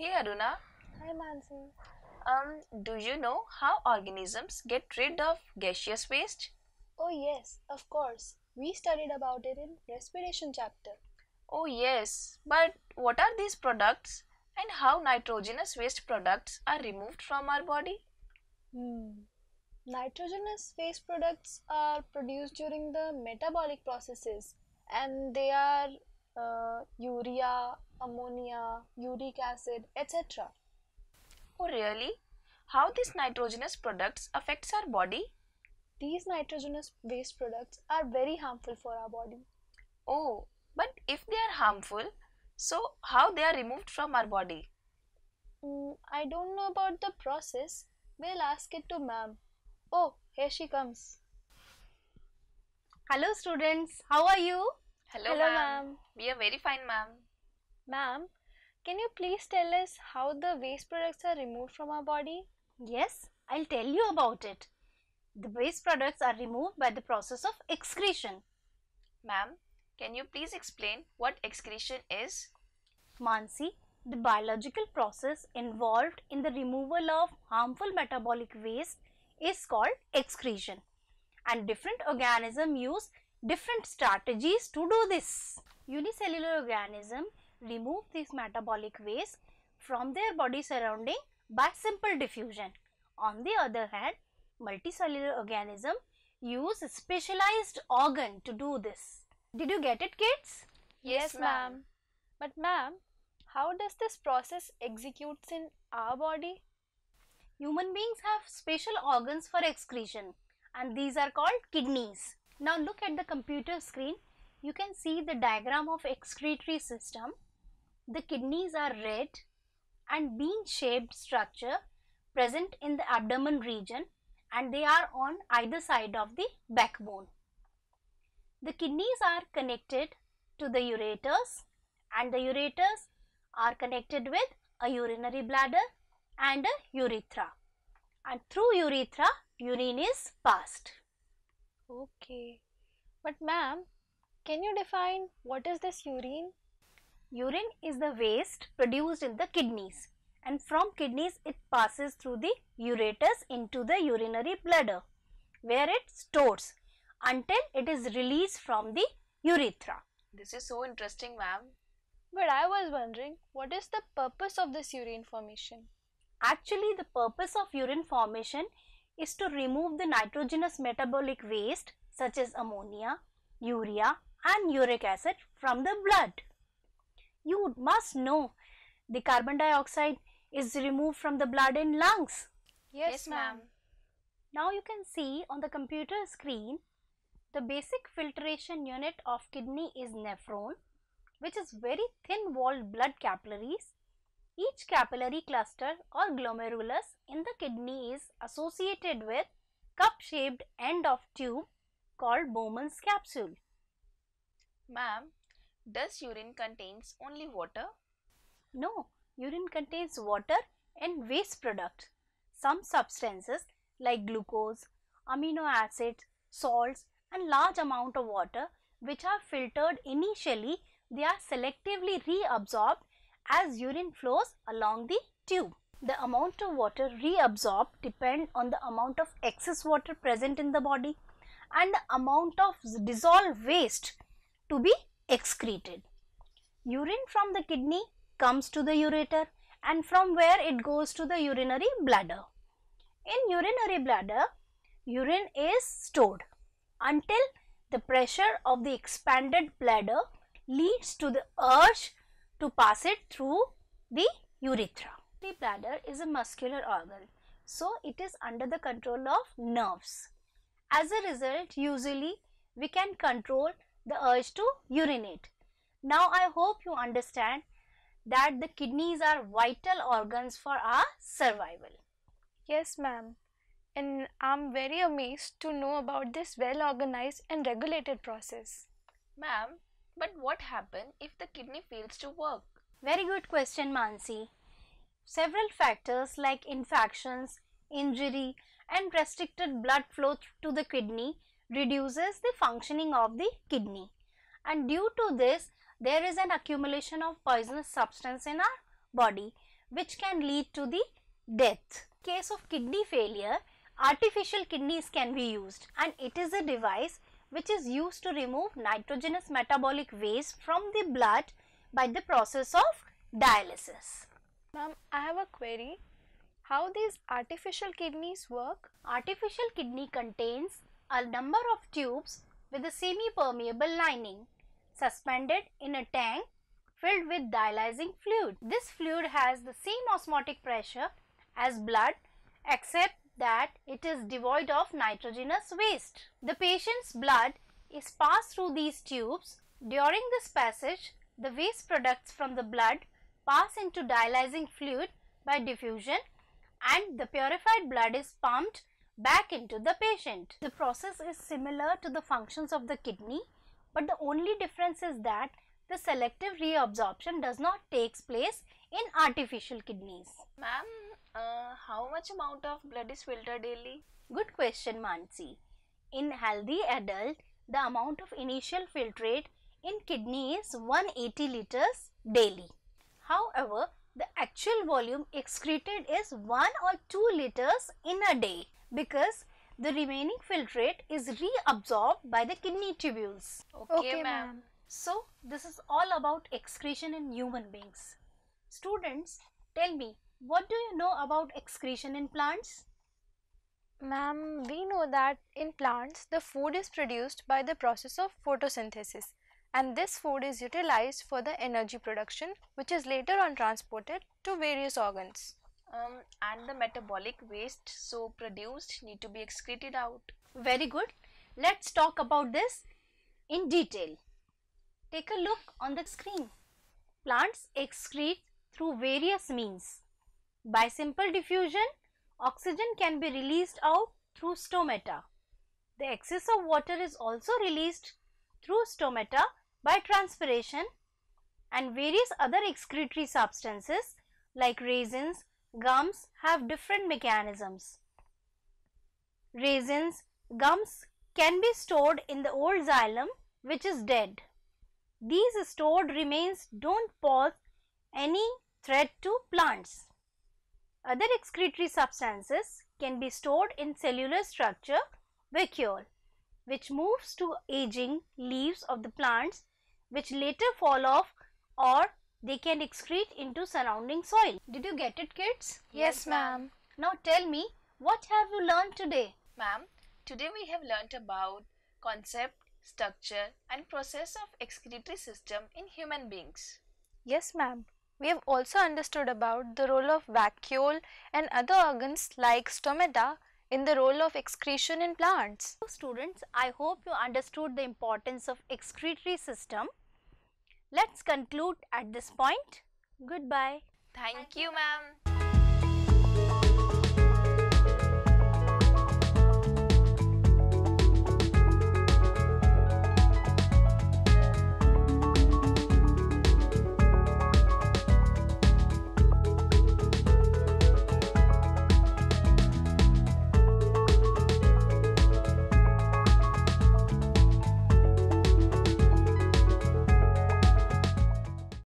Hey Aruna, Hi Mansi. um, do you know how organisms get rid of gaseous waste? Oh yes, of course. We studied about it in respiration chapter. Oh yes, but what are these products and how nitrogenous waste products are removed from our body? Hmm. Nitrogenous waste products are produced during the metabolic processes and they are uh, urea, ammonia, uric acid, etc. Oh really? How these nitrogenous products affects our body? These nitrogenous waste products are very harmful for our body. Oh, but if they are harmful, so how they are removed from our body? Mm, I don't know about the process. We'll ask it to ma'am. Oh, here she comes. Hello students, how are you? Hello, Hello, ma'am. ma'am. We are very fine, ma'am. Ma'am, can you please tell us how the waste products are removed from our body? Yes, I'll tell you about it. The waste products are removed by the process of excretion. Ma'am, can you please explain what excretion is? Mansi, the biological process involved in the removal of harmful metabolic waste is called excretion and different organisms use different strategies to do this. Unicellular organism remove these metabolic waste from their body surrounding by simple diffusion. On the other hand, multicellular organism use specialized organ to do this. Did you get it kids? Yes, ma'am. But ma'am, how does this process executes in our body? Human beings have special organs for excretion and these are called kidneys. Now look at the computer screen. You can see the diagram of excretory system. The kidneys are red and bean shaped structure present in the abdomen region and they are on either side of the backbone. The kidneys are connected to the ureters and the ureters are connected with a urinary bladder and a urethra and through urethra urine is passed. Okay. But ma'am, can you define what is this urine? Urine is the waste produced in the kidneys and from kidneys it passes through the ureters into the urinary bladder where it stores until it is released from the urethra. This is so interesting, ma'am. But I was wondering, what is the purpose of this urine formation? Actually the purpose of urine formation is to remove the nitrogenous metabolic waste such as ammonia, urea and uric acid from the blood. You must know the carbon dioxide is removed from the blood in lungs. Yes, yes ma'am. Now you can see on the computer screen the basic filtration unit of kidney is nephron which is very thin walled blood capillaries. Each capillary cluster or glomerulus in the kidney is associated with cup shaped end of tube called Bowman's capsule. Ma'am, does urine contains only water? No, urine contains water and waste products. Some substances like glucose, amino acids, salts and large amount of water which are filtered initially they are selectively reabsorbed as urine flows along the tube. The amount of water reabsorbed depend on the amount of excess water present in the body and the amount of dissolved waste to be excreted. Urine from the kidney comes to the ureter and from where it goes to the urinary bladder. In urinary bladder, urine is stored until the pressure of the expanded bladder leads to the urge to pass it through the urethra. The bladder is a muscular organ, so it is under the control of nerves. As a result, usually we can control the urge to urinate. Now I hope you understand that the kidneys are vital organs for our survival. Yes, ma'am. And I'm very amazed to know about this well organized and regulated process. Ma'am, but what happens if the kidney fails to work? Very good question, Mansi. Several factors like infections, injury, and restricted blood flow to the kidney reduces the functioning of the kidney. And due to this, there is an accumulation of poisonous substance in our body which can lead to the death. Case of kidney failure, artificial kidneys can be used and it is a device which is used to remove nitrogenous metabolic waste from the blood by the process of dialysis. Ma'am, I have a query. How these artificial kidneys work? Artificial kidney contains a number of tubes with a semi-permeable lining suspended in a tank filled with dialyzing fluid. This fluid has the same osmotic pressure as blood except that it is devoid of nitrogenous waste. The patient's blood is passed through these tubes. During this passage, the waste products from the blood pass into dialyzing fluid by diffusion and the purified blood is pumped back into the patient. The process is similar to the functions of the kidney but the only difference is that the selective reabsorption does not takes place in artificial kidneys. Ma'am, uh, how much amount of blood is filtered daily? Good question Mansi. In healthy adult, the amount of initial filtrate in kidney is 180 liters daily. However, the actual volume excreted is 1 or 2 liters in a day because the remaining filtrate is reabsorbed by the kidney tubules. Okay, ma'am. So, this is all about excretion in human beings. Students, tell me, what do you know about excretion in plants? Ma'am, we know that in plants the food is produced by the process of photosynthesis and this food is utilized for the energy production which is later on transported to various organs. Um, and the metabolic waste so produced need to be excreted out. Very good. Let's talk about this in detail. Take a look on the screen. Plants excrete through various means. By simple diffusion, oxygen can be released out through stomata. The excess of water is also released through stomata by transpiration and various other excretory substances like resins, gums have different mechanisms. Resins, gums can be stored in the old xylem which is dead. These stored remains don't pose any threat to plants. Other excretory substances can be stored in cellular structure vacuole which moves to aging leaves of the plants which later fall off or they can excrete into surrounding soil. Did you get it kids? Yes, ma'am. Now tell me what have you learned today? Ma'am, today we have learnt about concept, structure and process of excretory system in human beings. Yes, ma'am. We have also understood about the role of vacuole and other organs like stomata in the role of excretion in plants. So students, I hope you understood the importance of excretory system. Let's conclude at this point. Goodbye. Thank you, ma'am.